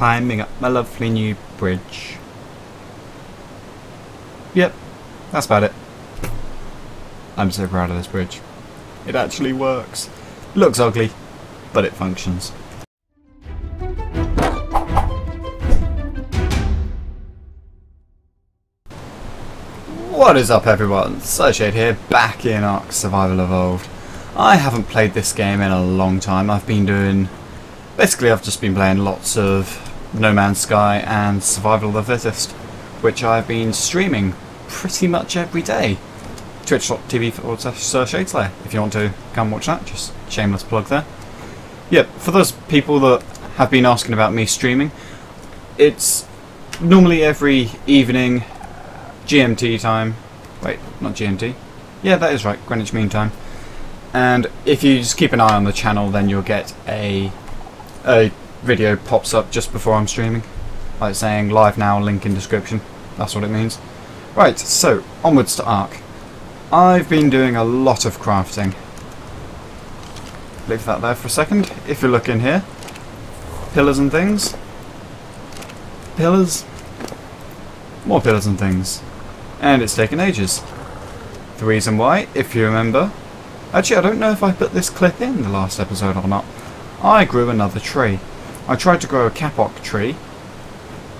climbing up my lovely new bridge. Yep, that's about it. I'm so proud of this bridge. It actually works. Looks ugly, but it functions. What is up everyone? Sir Shade here, back in Ark Survival Evolved. I haven't played this game in a long time. I've been doing... Basically I've just been playing lots of No Man's Sky and Survival of the Fittest, which I've been streaming pretty much every day. Twitch.tv forward slash SirShadeslayer, if you want to come watch that, just shameless plug there. Yep, for those people that have been asking about me streaming, it's normally every evening GMT time. Wait, not GMT. Yeah, that is right, Greenwich Mean Time. And if you just keep an eye on the channel, then you'll get a a video pops up just before I'm streaming, like saying live now, link in description. That's what it means. Right, so onwards to Ark. I've been doing a lot of crafting. Leave that there for a second. If you look in here, pillars and things. Pillars. More pillars and things and it's taken ages. The reason why, if you remember, actually I don't know if I put this clip in the last episode or not, I grew another tree. I tried to grow a kapok tree.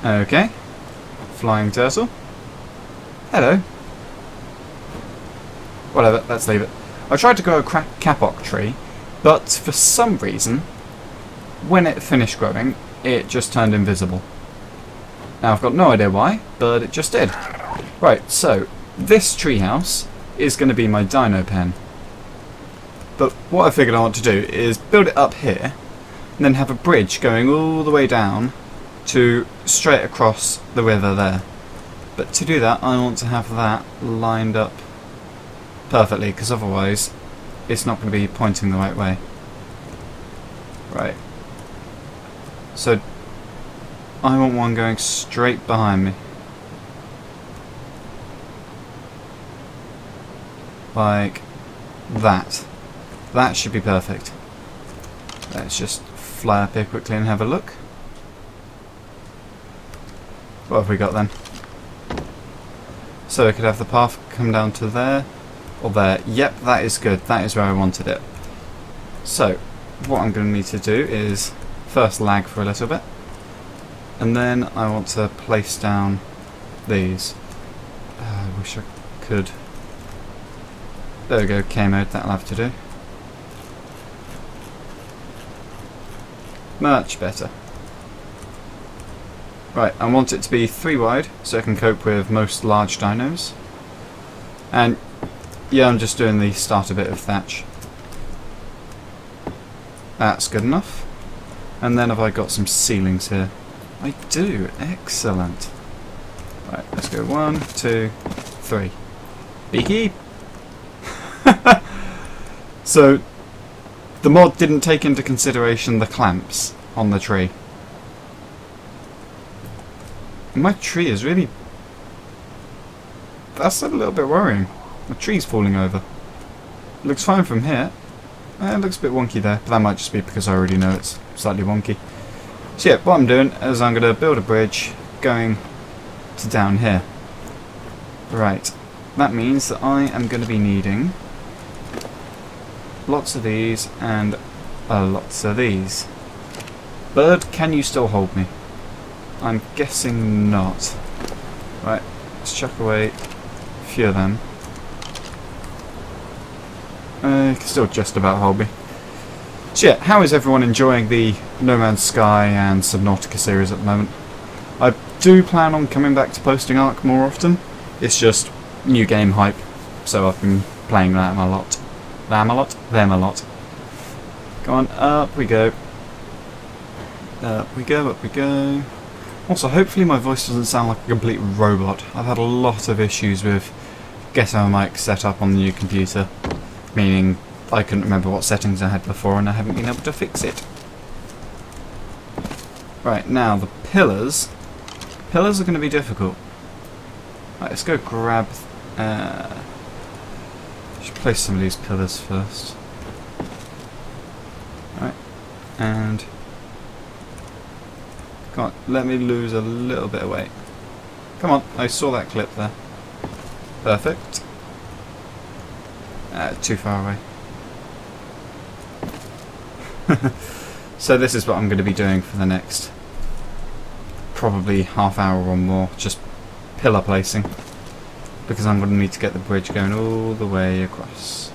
Okay. Flying turtle. Hello. Whatever, let's leave it. I tried to grow a kapok tree, but for some reason, when it finished growing, it just turned invisible. Now I've got no idea why, but it just did. Right, so this treehouse is going to be my dino pen. But what I figured I want to do is build it up here and then have a bridge going all the way down to straight across the river there. But to do that I want to have that lined up perfectly because otherwise it's not going to be pointing the right way. Right. So I want one going straight behind me. like that. That should be perfect. Let's just fly up here quickly and have a look. What have we got then? So we could have the path come down to there, or there. Yep, that is good. That is where I wanted it. So, what I'm going to need to do is first lag for a little bit, and then I want to place down these. Uh, I wish I could there we go, K mode, that'll have to do. Much better. Right, I want it to be 3 wide, so I can cope with most large dinos. And, yeah, I'm just doing the starter bit of thatch. That's good enough. And then have I got some ceilings here? I do, excellent. Right, let's go one, two, three. Beaky, so, the mod didn't take into consideration the clamps on the tree. My tree is really... That's a little bit worrying. The tree's falling over. looks fine from here. Eh, it looks a bit wonky there, but that might just be because I already know it's slightly wonky. So yeah, what I'm doing is I'm going to build a bridge going to down here. Right, that means that I am going to be needing lots of these, and uh, lots of these. Bird, can you still hold me? I'm guessing not. Right, let's chuck away a few of them. Uh, can still just about hold me. So yeah, how is everyone enjoying the No Man's Sky and Subnautica series at the moment? I do plan on coming back to posting Ark more often. It's just new game hype, so I've been playing that a lot. Them a lot, them a lot. Go on, up we go. Up we go, up we go. Also, hopefully my voice doesn't sound like a complete robot. I've had a lot of issues with getting my mic set up on the new computer. Meaning, I couldn't remember what settings I had before and I haven't been able to fix it. Right, now the pillars. Pillars are going to be difficult. Right, let's go grab... Uh, should place some of these pillars first. Right, and on, let me lose a little bit of weight. Come on, I saw that clip there. Perfect. Uh, too far away. so this is what I'm going to be doing for the next probably half hour or more, just pillar placing. Because I'm going to need to get the bridge going all the way across.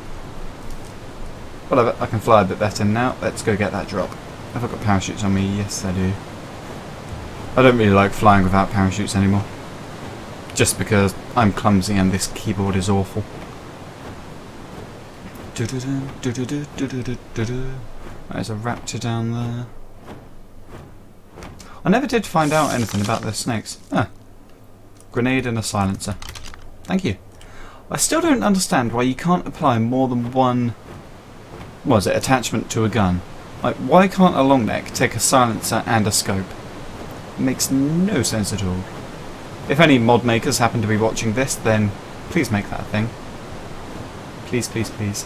Whatever, I can fly a bit better now. Let's go get that drop. Have I got parachutes on me? Yes, I do. I don't really like flying without parachutes anymore. Just because I'm clumsy and this keyboard is awful. There's a raptor down there. I never did find out anything about the snakes. Grenade and a silencer. Thank you. I still don't understand why you can't apply more than one was it attachment to a gun. Like, why can't a long neck take a silencer and a scope? It makes no sense at all. If any mod makers happen to be watching this, then please make that thing. Please, please, please.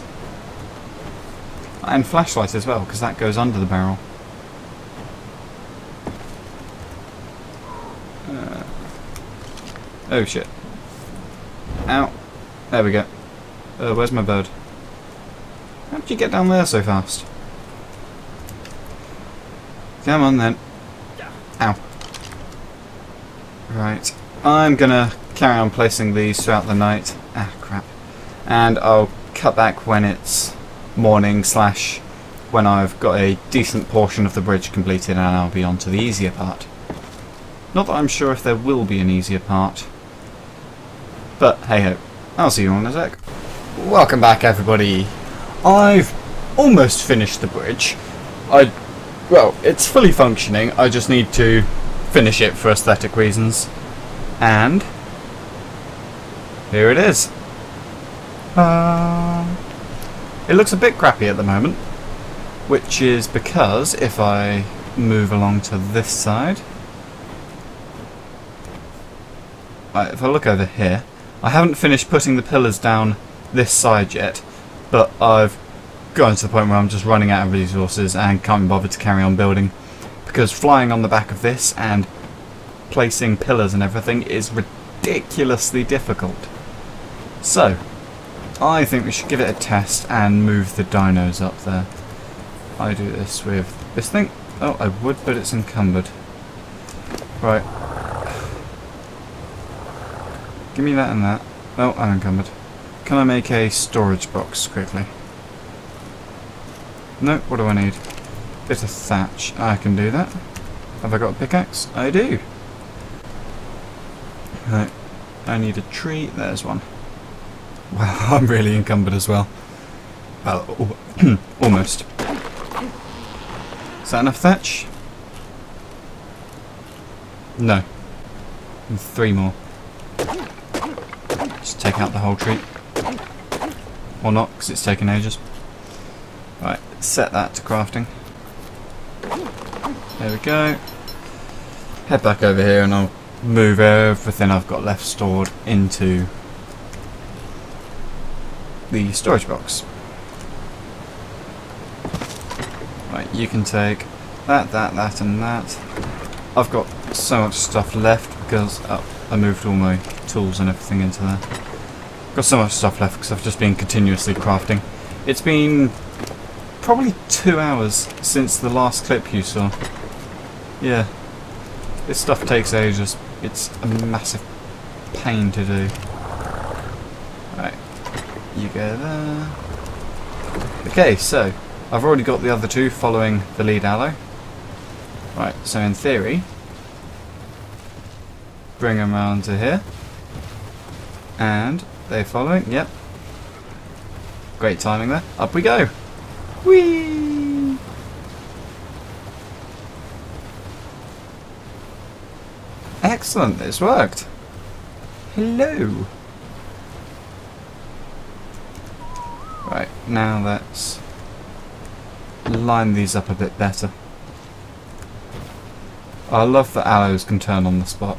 And flashlight as well, because that goes under the barrel. Uh, oh shit. Ow. There we go. Uh, where's my bird? How did you get down there so fast? Come on then. Ow. Right. I'm gonna carry on placing these throughout the night. Ah, crap. And I'll cut back when it's morning slash when I've got a decent portion of the bridge completed and I'll be on to the easier part. Not that I'm sure if there will be an easier part. But hey ho. I'll see you in a sec. Welcome back everybody. I've almost finished the bridge. I, well, it's fully functioning. I just need to finish it for aesthetic reasons. And here it is. Uh, it looks a bit crappy at the moment, which is because if I move along to this side, right, if I look over here, I haven't finished putting the pillars down this side yet, but I've gotten to the point where I'm just running out of resources and can't be bothered to carry on building because flying on the back of this and placing pillars and everything is ridiculously difficult. So, I think we should give it a test and move the dinos up there. I do this with this thing. Oh, I would, but it's encumbered. Right. Give me that and that. Oh, I'm encumbered. Can I make a storage box quickly? No, what do I need? Bit of thatch. I can do that. Have I got a pickaxe? I do. Right. I need a tree. There's one. Well, I'm really encumbered as well. Well, almost. Is that enough thatch? No. And three more. Take out the whole tree. Or not, because it's taken ages. Right, set that to crafting. There we go. Head back over here and I'll move everything I've got left stored into the storage box. Right, you can take that, that, that and that. I've got so much stuff left because oh, I moved all my tools and everything into there. Got so much stuff left because I've just been continuously crafting. It's been probably two hours since the last clip you saw. Yeah. This stuff takes ages. It's a massive pain to do. Right. You go there. Okay, so I've already got the other two following the lead allo. Right, so in theory, bring them around to here. And they're following, yep. Great timing there. Up we go. Whee! Excellent, it's worked. Hello. Right, now let's line these up a bit better. I love that allos can turn on the spot.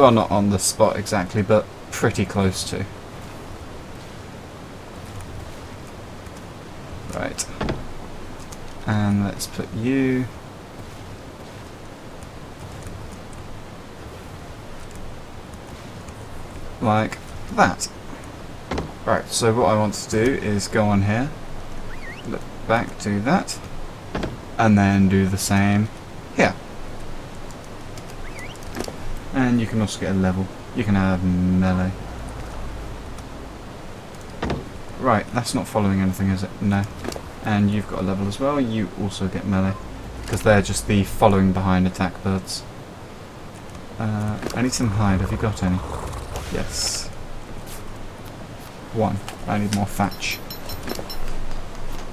Well, not on the spot exactly, but pretty close to. Right. And let's put you... like that. Right, so what I want to do is go on here, look back, do that, and then do the same here. And you can also get a level. You can have melee. Right, that's not following anything, is it? No. And you've got a level as well, you also get melee. Because they're just the following behind attack birds. Uh, I need some hide, have you got any? Yes. One. I need more thatch.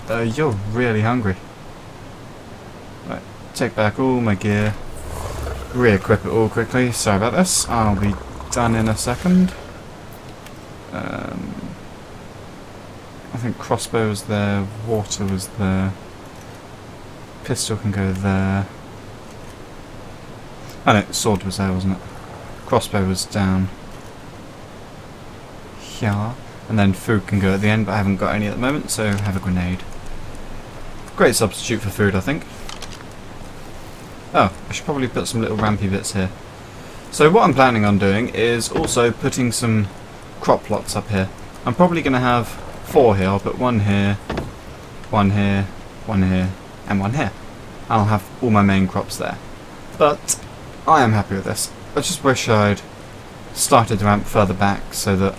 Uh, you're really hungry. Right, take back all my gear. Re-equip it all quickly. Sorry about this. I'll be done in a second. Um, I think crossbow was there, water was there. Pistol can go there. Oh no, sword was there, wasn't it? Crossbow was down here. And then food can go at the end, but I haven't got any at the moment, so have a grenade. Great substitute for food, I think. I should probably put some little rampy bits here. So what I'm planning on doing is also putting some crop plots up here. I'm probably going to have four here. I'll put one here, one here, one here, and one here. I'll have all my main crops there. But I am happy with this. I just wish I'd started the ramp further back so that...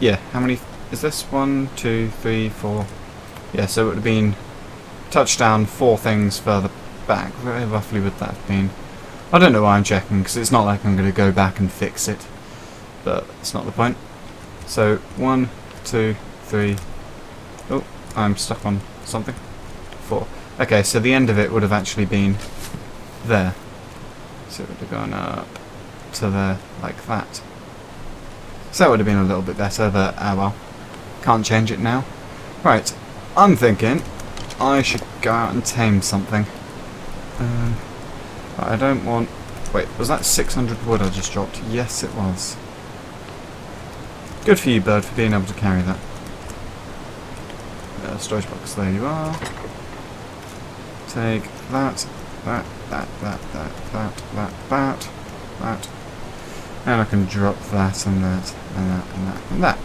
Yeah, how many... Is this one, two, three, four... Yeah, so it would have been touchdown four things further back. very roughly would that have been? I don't know why I'm checking, because it's not like I'm going to go back and fix it. But it's not the point. So, one, two, three. Oh, I'm stuck on something. Four. Okay, so the end of it would have actually been there. So it would have gone up to there, like that. So that would have been a little bit better, but ah well. Can't change it now. Right, I'm thinking I should go out and tame something. Um, I don't want... Wait, was that 600 wood I just dropped? Yes, it was. Good for you, bird, for being able to carry that. Uh, storage box, there you are. Take that, that, that, that, that, that, that, that, that. And I can drop that and that, and that, and that, and that.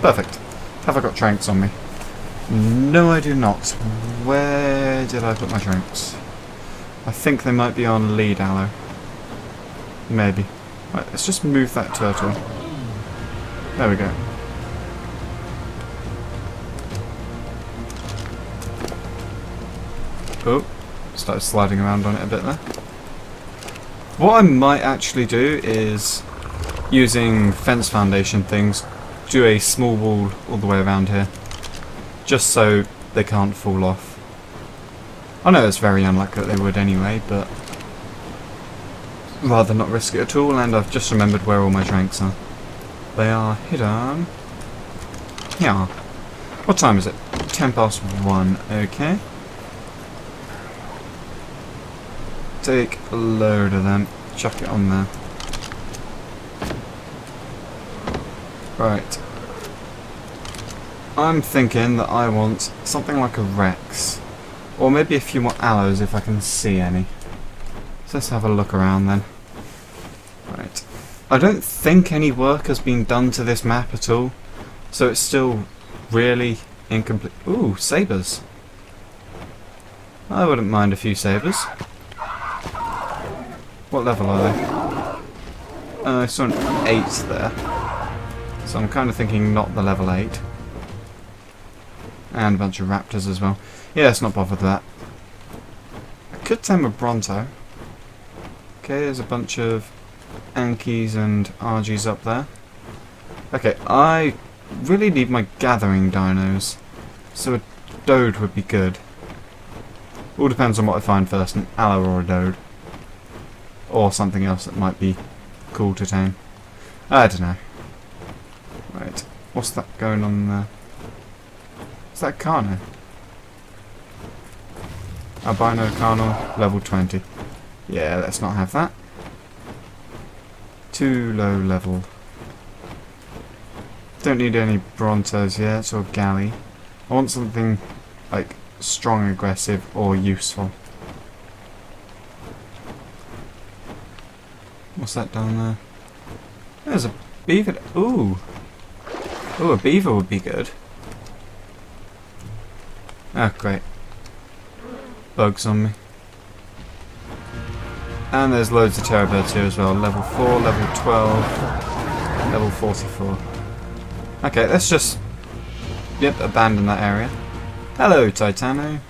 Perfect. Have I got tranks on me? No, I do not. Where did I put my tranks? I think they might be on lead allo. Maybe. Right, let's just move that turtle. There we go. Oh, started sliding around on it a bit there. What I might actually do is, using fence foundation things, do a small wall all the way around here. Just so they can't fall off. I know it's very unlikely that they would anyway, but rather not risk it at all, and I've just remembered where all my drinks are. They are hidden. Yeah. What time is it? Ten past one. Okay. Take a load of them. Chuck it on there. Right. I'm thinking that I want something like a Rex. Or maybe a few more allos if I can see any. So let's have a look around then. Right. I don't think any work has been done to this map at all. So it's still really incomplete. Ooh, sabres. I wouldn't mind a few sabres. What level are they? Uh, I saw an 8 there. So I'm kind of thinking not the level 8. And a bunch of raptors as well. Yeah, let's not bother that. I could tame a Bronto. Okay, there's a bunch of Ankies and Argies up there. Okay, I really need my gathering dinos. So a Dode would be good. All depends on what I find first, an Allo or a Dode. Or something else that might be cool to tame. I don't know. Right, what's that going on there? Is that Carno? Albino Carno, level 20. Yeah, let's not have that. Too low level. Don't need any Brontos yet, or Galli. I want something, like, strong, aggressive, or useful. What's that down there? There's a beaver. Ooh. Ooh, a beaver would be good. Oh, great. Bugs on me. And there's loads of terror birds here as well. Level 4, level 12, level 44. Okay, let's just... Yep, abandon that area. Hello, Titano.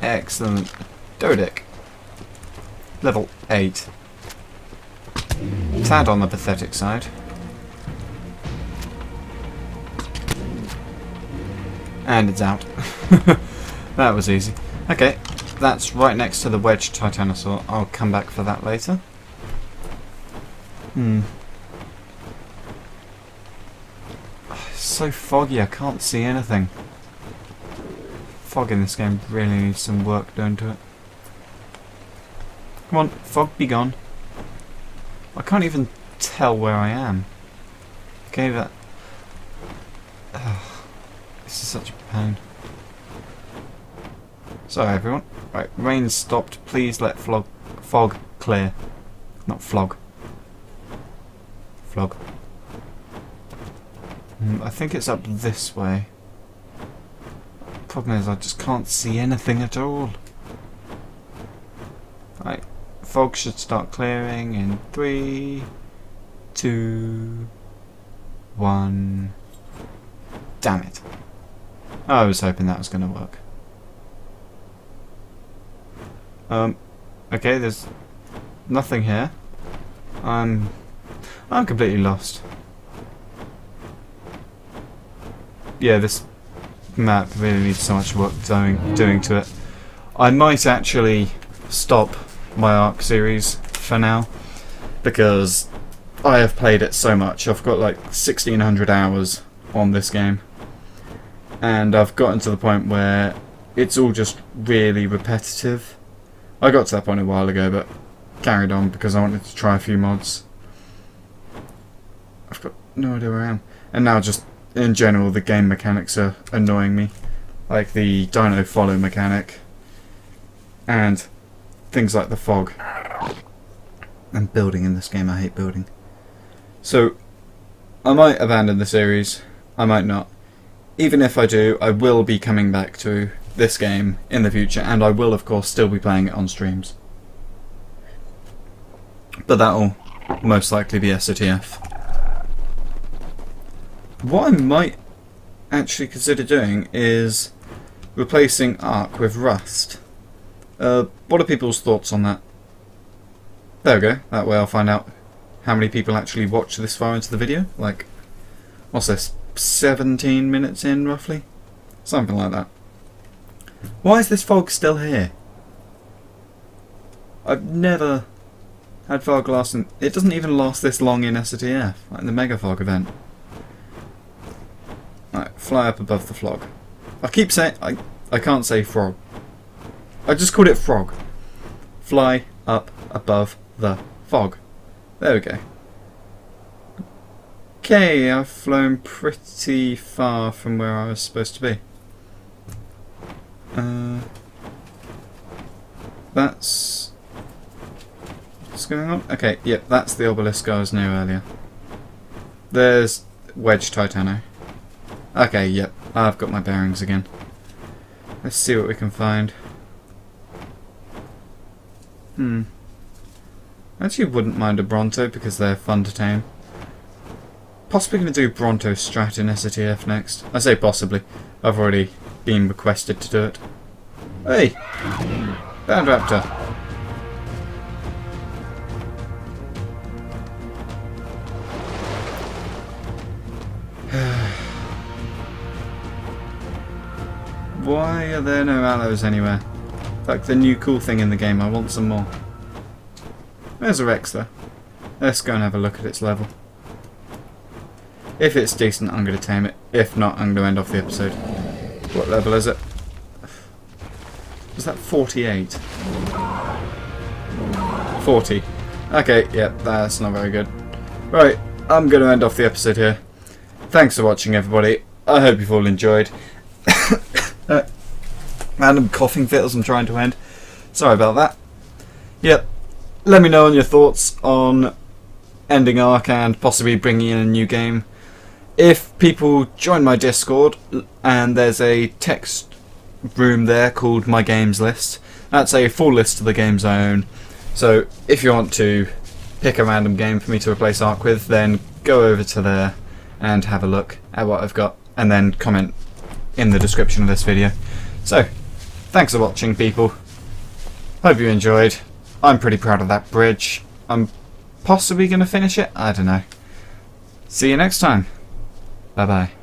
Excellent. Doedic. Level 8. Tad on the pathetic side. And it's out. that was easy. Okay, that's right next to the wedge titanosaur. I'll come back for that later. Hmm. So foggy, I can't see anything. Fog in this game really needs some work done to it. Come on, fog be gone. I can't even tell where I am. Okay, that... this is such a pain. Sorry everyone. Right, rain stopped. Please let flog, fog clear. Not flog. Flog. Mm, I think it's up this way. Problem is I just can't see anything at all. Right, fog should start clearing in three, two, one. Damn it. I was hoping that was going to work. Um, okay, there's nothing here. I'm, I'm completely lost. Yeah, this map really needs so much work doing, doing to it. I might actually stop my Ark series for now because I have played it so much. I've got like 1600 hours on this game and I've gotten to the point where it's all just really repetitive. I got to that point a while ago but carried on because I wanted to try a few mods. I've got no idea where I am. And now just in general the game mechanics are annoying me. Like the dino follow mechanic and things like the fog. And building in this game, I hate building. So, I might abandon the series, I might not. Even if I do, I will be coming back to this game in the future, and I will of course still be playing it on streams. But that'll most likely be SOTF. What I might actually consider doing is replacing Ark with Rust. Uh, what are people's thoughts on that? There we go. That way I'll find out how many people actually watch this far into the video. Like, what's this? 17 minutes in, roughly? Something like that. Why is this fog still here? I've never had fog last in... It doesn't even last this long in SOTF, like the Mega Fog event. Right, fly up above the flog. I keep saying... I, I can't say frog. I just called it frog. Fly up above the fog. There we go. Okay, I've flown pretty far from where I was supposed to be. Uh, that's... What's going on? Okay, yep, that's the obelisk I was near earlier. There's Wedge Titano. Okay, yep, I've got my bearings again. Let's see what we can find. Hmm. Actually wouldn't mind a Bronto because they're fun to tame. Possibly going to do Bronto Strat in SOTF next. I say possibly. I've already been requested to do it. Hey! Band Raptor. Why are there no allos anywhere? Like the new cool thing in the game, I want some more. There's a Rex there. Let's go and have a look at its level. If it's decent, I'm going to tame it. If not, I'm going to end off the episode. What level is it? Was that 48? 40. Okay, yeah, that's not very good. Right, I'm going to end off the episode here. Thanks for watching, everybody. I hope you've all enjoyed. uh, random coughing fit as I'm trying to end. Sorry about that. Yep. Let me know on your thoughts on ending Ark and possibly bringing in a new game. If people join my Discord and there's a text room there called My Games List, that's a full list of the games I own. So if you want to pick a random game for me to replace Ark with, then go over to there and have a look at what I've got and then comment in the description of this video. So, thanks for watching people. Hope you enjoyed. I'm pretty proud of that bridge. I'm possibly going to finish it. I don't know. See you next time. 拜拜。